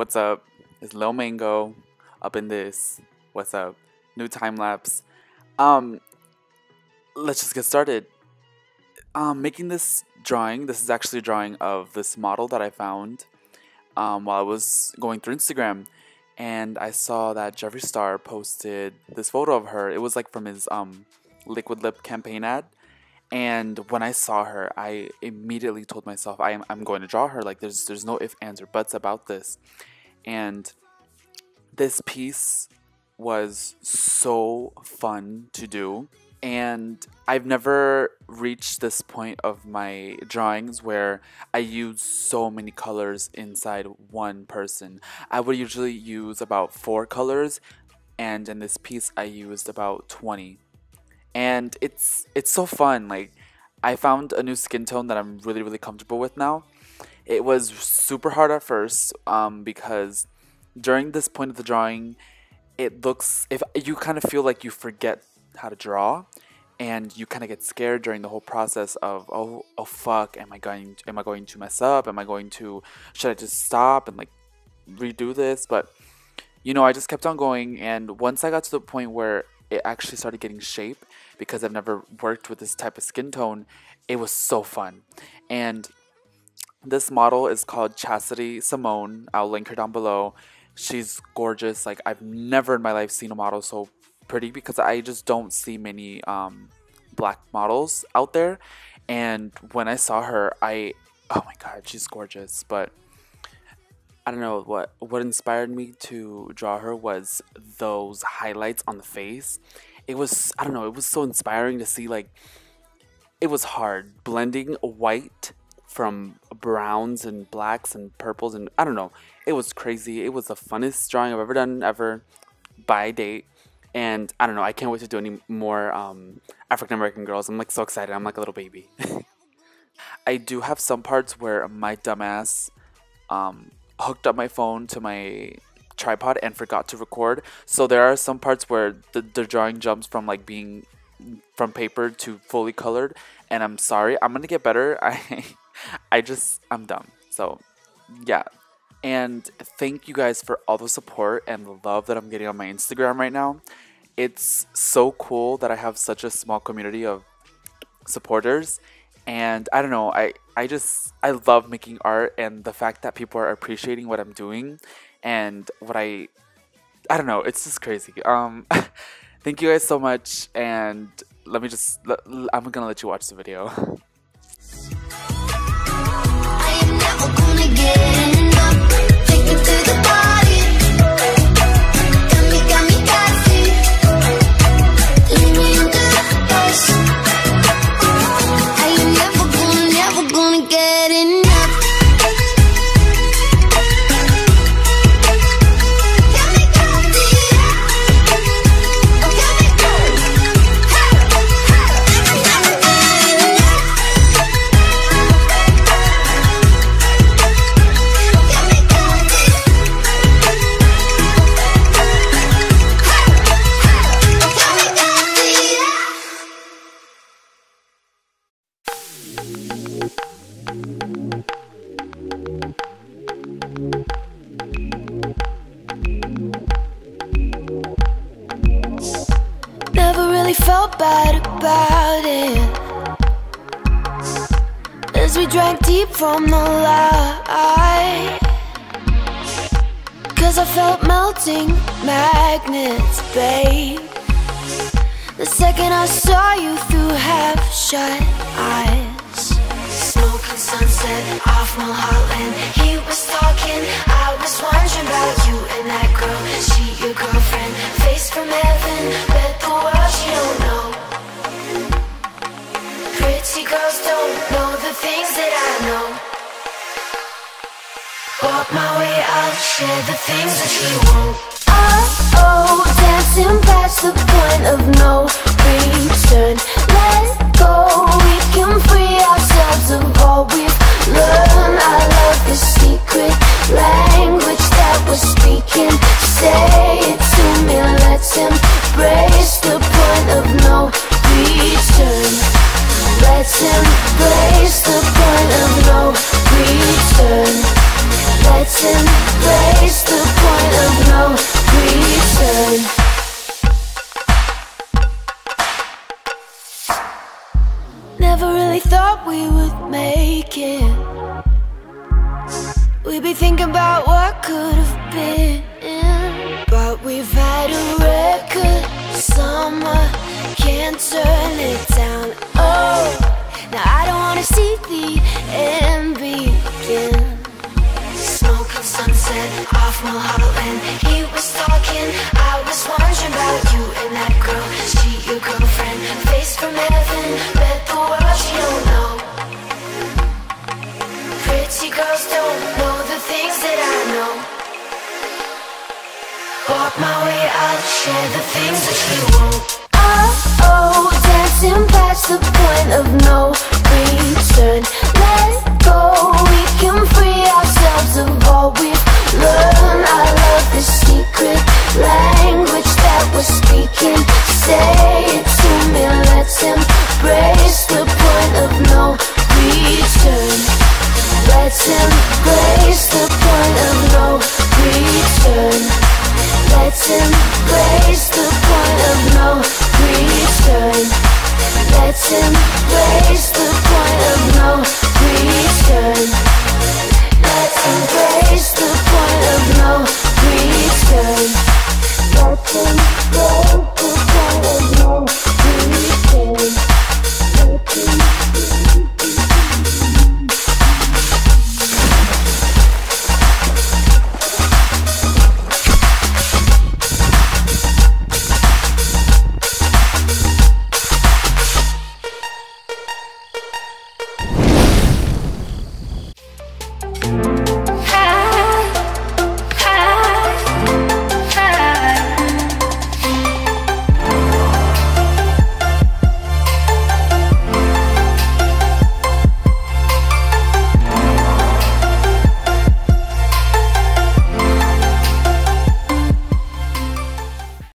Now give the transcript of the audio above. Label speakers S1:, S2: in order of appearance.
S1: What's up? It's Lil Mango up in this. What's up? New time lapse. Um, let's just get started. Um, making this drawing. This is actually a drawing of this model that I found um, while I was going through Instagram, and I saw that Jeffree Star posted this photo of her. It was like from his um liquid lip campaign ad. And when I saw her, I immediately told myself, I am I'm going to draw her. Like there's there's no ifs, ands, or buts about this. And this piece was so fun to do. And I've never reached this point of my drawings where I use so many colors inside one person. I would usually use about four colors, and in this piece, I used about 20 and it's it's so fun like i found a new skin tone that i'm really really comfortable with now. It was super hard at first um, because during this point of the drawing it looks if you kind of feel like you forget how to draw and you kind of get scared during the whole process of oh oh fuck am i going to, am i going to mess up? Am i going to should i just stop and like redo this? But you know i just kept on going and once i got to the point where it actually started getting shape because I've never worked with this type of skin tone. It was so fun. And this model is called Chasity Samone. I'll link her down below. She's gorgeous. Like I've never in my life seen a model so pretty because I just don't see many um, black models out there. And when I saw her, I oh my god, she's gorgeous. But I don't know what what inspired me to draw her was those highlights on the face. It was I don't know, it was so inspiring to see like it was hard blending white from browns and blacks and purples and I don't know. It was crazy. It was the funnest drawing I've ever done ever by date. And I don't know, I can't wait to do any more um, African American girls. I'm like so excited. I'm like a little baby. I do have some parts where my dumbass um, hooked up my phone to my tripod and forgot to record. So there are some parts where the, the drawing jumps from like being from paper to fully colored and I'm sorry. I'm to get better. I I just I'm dumb. So yeah. And thank you guys for all the support and the love that I'm getting on my Instagram right now. It's so cool that I have such a small community of supporters and I don't know, I I just I love making art and the fact that people are appreciating what I'm doing and what I I don't know, it's just crazy. Um thank you guys so much and let me just I'm going to let you watch the video.
S2: really felt bad about it. As we drank deep from the light. Cause I felt melting magnets, babe. The second I saw you through half-shut eyes sunset off Mulholland. He was talking, I was wondering about you and that girl. She your girlfriend, face from heaven Bet the world she don't know. Pretty girls don't know the things that I know. Walk my way, I'll share the things that you won't Oh, oh, dancing think about what could have been. But we've had a record summer, can't turn it down. Oh, now I don't wanna see the end begin. Smoking sunset off Mulholland. He was talking, I was wondering about you and that girl. She your girlfriend, face from heaven, bet the world she don't know. Pretty girls don't know the things that I know. Walk my way, I'll share the things that you won't. Oh, oh, dancing past the point of no return. Let the point of no return. Let's embrace the point of no return. Let's